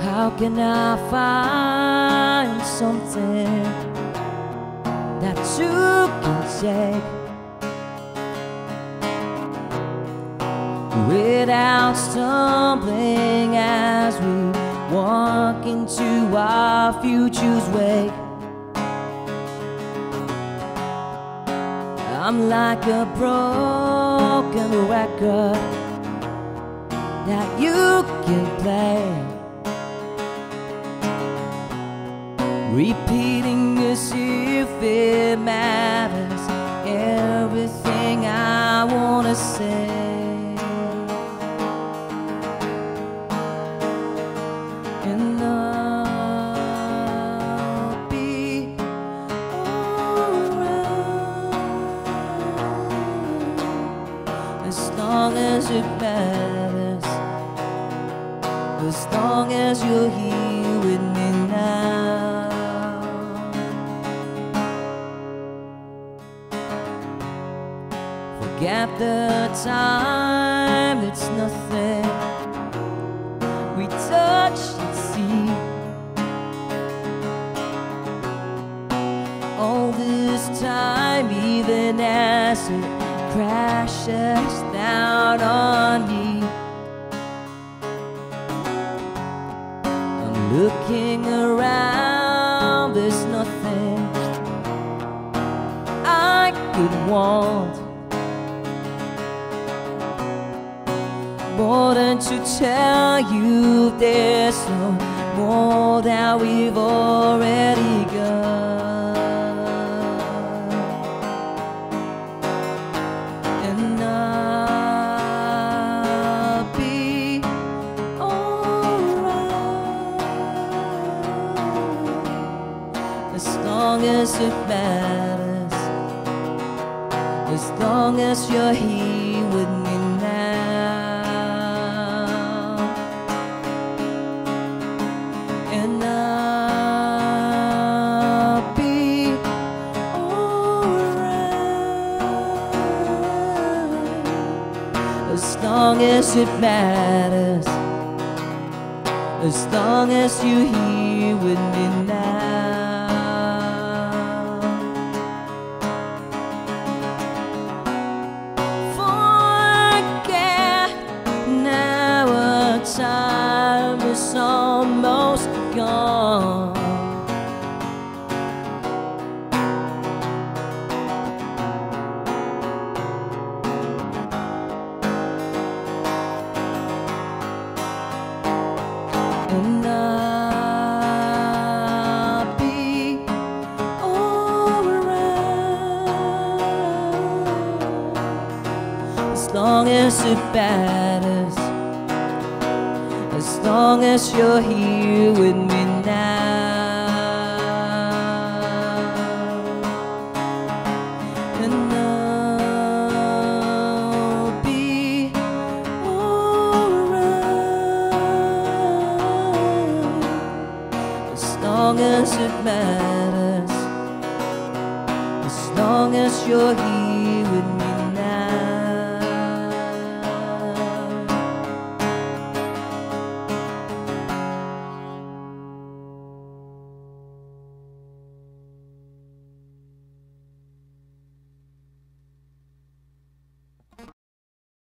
How can I find something that you can take without stumbling as we walk into our future's wake? I'm like a broken record that you can play. Repeating as if it matters everything I wanna say. And I'll be as long as it matters. As long as you're here Forget the time, it's nothing. We touch and see. All this time, even as it crashes down on me. I'm looking around, there's nothing I could want more than to tell you there's no more that we've already got. And I'll be alright. As long as it matters, as long as you're here long as it matters, as long as you're here with me now. Forget now our time is almost gone. And I'll be alright as long as it matters, as long as you're here with me now. Long as it matters, as long as you're here with.